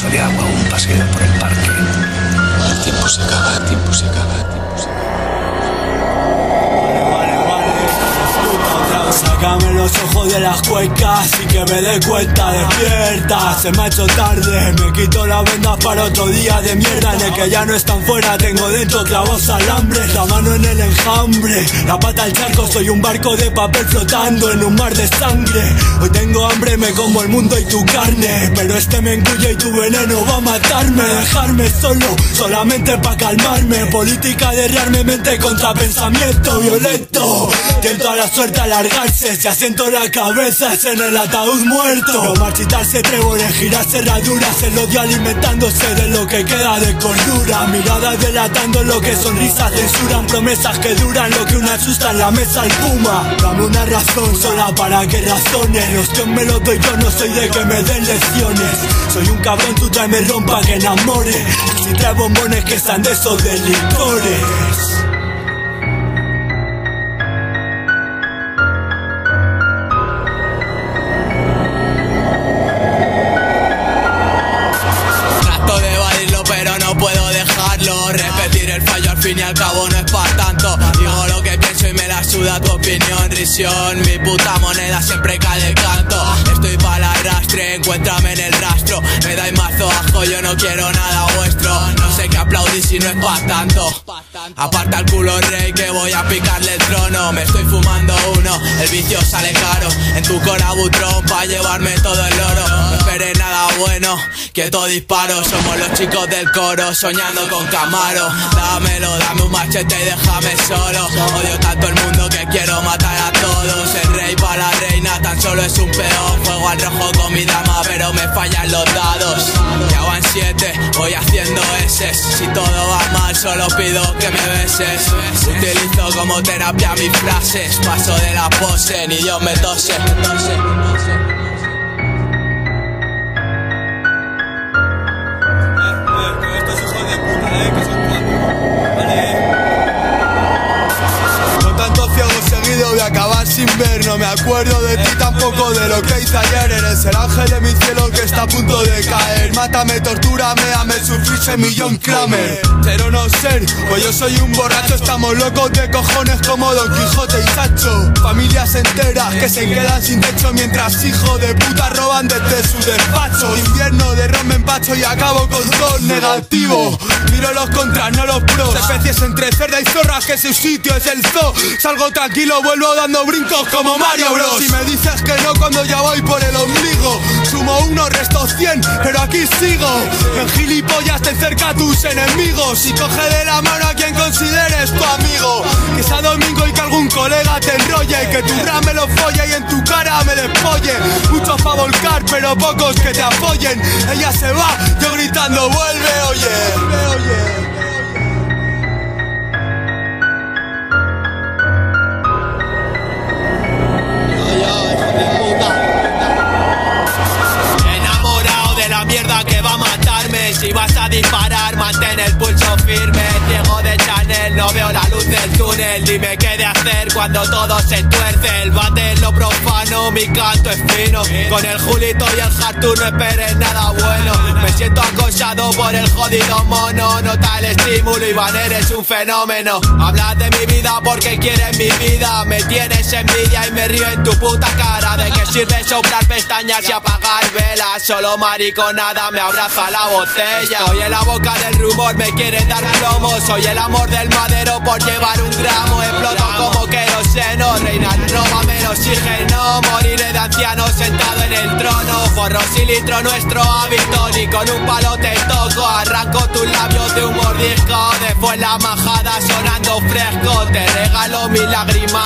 vaso de agua o un paseo por el parque. El tiempo se acaba, el tiempo se acaba, el tiempo se acaba. Sácame los ojos de las cuecas y que me dé cuenta despierta. Se me ha hecho tarde, me quito la venda para otro día de mierda. En el que ya no están fuera, tengo dentro clavos alambres La mano en el enjambre, la pata al charco. Soy un barco de papel flotando en un mar de sangre. Hoy tengo hambre, me como el mundo y tu carne. Pero este me engulle y tu veneno va a matarme. Dejarme solo, solamente pa' calmarme. Política de rearme mente contra pensamiento violento. Tiento a la suerte alargarse, se asiento la cabeza es en el ataúd muerto. Marchitarse trébores, girar cerraduras El odio alimentándose de lo que queda de cordura. Miradas delatando lo que sonrisas censuran Promesas que duran lo que una asusta en la mesa el puma Dame una razón sola para que razones. Los que me lo doy yo no soy de que me den lecciones. Soy un cabrón, tú tráeme rompa que enamore Si trae bombones que sean de esos de fin y al cabo no es para tanto. Digo lo que pienso y me la suda tu opinión Risión, mi puta moneda siempre cae del canto. Estoy para el arrastre, encuéntrame en el rastro. Me dais mazo ajo, yo no quiero nada vuestro. No sé qué aplaudís si no es pa' tanto Aparta el culo rey que voy a picarle el trono. Me estoy fumando uno, el vicio sale caro. En tu cora butrón pa' llevarme todo el oro. No esperes nada bueno, que todo disparo. Somos los chicos del coro soñando con Camaro. Dámelo, dame un machete y déjame solo. Odio tanto el mundo que quiero matar a todos. El rey para la reina tan solo es un peón al rojo con mi dama pero me fallan los dados. Ya van siete, voy haciendo S. Si todo va mal solo pido que me beses. Utilizo como terapia mis frases. Paso de la pose, ni Dios me tose acuerdo de ti tampoco de lo que hice ayer. Eres el ángel de mi cielo que está a punto de caer. Mátame, tortúrame, ame, sufrirse millón Kramer Pero no ser, pues yo soy un borracho Estamos locos de cojones como Don Quijote y Sancho. Familias enteras que se quedan sin techo Mientras hijos de puta roban desde su despacho. Invierno de ron me empacho y acabo con dos negativos. Miro los contras, no los pros. Especies entre cerda y zorras que su sitio es el zoo. Salgo tranquilo, vuelvo dando brincos como Mario Bros. Si me dices que no cuando ya voy por el ombligo. Sumo uno, resto cien, pero aquí sigo. En gilipollas te cerca a tus enemigos. Y coge de la mano a quien consideres tu amigo. Que sea domingo y que algún colega te enrolle. Que tu rap me lo folle y en tu cara me despolle. Muchos pa' volcar, pero pocos que te apoyen. Ella se va, yo gritando vuelve, oye. Firme Ciego de Chanel, no veo la del túnel Dime qué de hacer cuando todo se tuerce. El bate es lo profano, mi canto es fino. Con el Julito y el Hartu no esperes nada bueno. Me siento acosado por el jodido mono. Nota el estímulo y Van eres un fenómeno. Hablas de mi vida porque quieres mi vida. Me tienes envidia y me río en tu puta cara. ¿De qué sirve soplar pestañas y apagar velas? Solo mariconada me abraza la botella. Estoy en la boca del rumor, me quieren dar plomo. Soy el amor del madero por llevar un gramo Exploto como queroseno, reina róbame el oxígeno Moriré de anciano sentado en el trono Forros y litro nuestro hábito Ni con un palo te toco Arranco tus labios de un mordisco Después la majada sonando fresco Te regalo mi lágrima